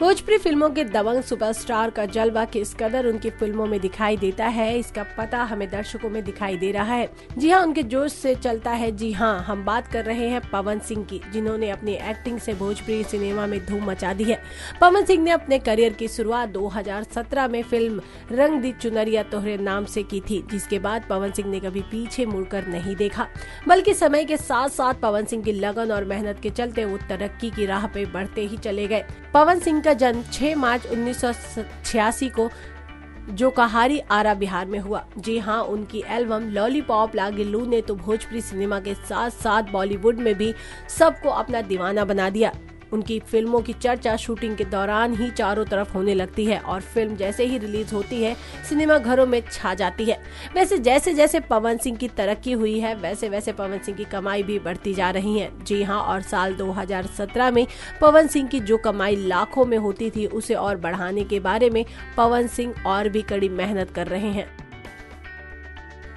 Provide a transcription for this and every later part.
भोजपुरी फ़िल्मों के दबंग सुपरस्टार का जलवा किस कदर उनकी फ़िल्मों में दिखाई देता है, इसका पता हमें दर्शकों में दिखाई दे रहा है। जी हाँ उनके जोश से चलता है। जी हाँ हम बात कर रहे हैं पवन सिंह की, जिन्होंने अपनी एक्टिंग से भोजपुरी सिनेमा में धूम मचा दी है। पवन सिंह ने अपने करियर की शुरुआत 2017 में फ़िल्म रंग दी चुनरिया तोहरे नाम से की थी, जिसके बाद पवन सिंह ने कभी पीछे मुड़कर नहीं देखा। बल्कि समय के साथ साथ पवन सिंह की लगन और मेहनत के चलते वो तरक्की की राह पे बढ़ते ही चले गए। पवन सिंह का जन्म 6 मार्च उन्नीस सौ छियासी को जो कहारी आरा बिहार में हुआ। जी हाँ उनकी एल्बम लॉलीपॉप गिल्लू ने तो भोजपुरी सिनेमा के साथ साथ बॉलीवुड में भी सबको अपना दीवाना बना दिया। उनकी फ़िल्मों की चर्चा शूटिंग के दौरान ही चारों तरफ़ होने लगती है और फ़िल्म जैसे ही रिलीज़ होती है, सिनेमा घरों में छा जाती है। वैसे जैसे जैसे पवन सिंह की तरक्की हुई है, वैसे वैसे पवन सिंह की कमाई भी बढ़ती जा रही है। जी हाँ और साल 2017 में पवन सिंह की जो कमाई लाखों में होती थी, उसे और बढ़ाने के बारे में पवन सिंह और भी कड़ी मेहनत कर रहे हैं।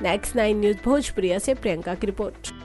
नेक्स्ट नाइन न्यूज़ भोजप्रिया से प्रियंका की रिपोर्ट।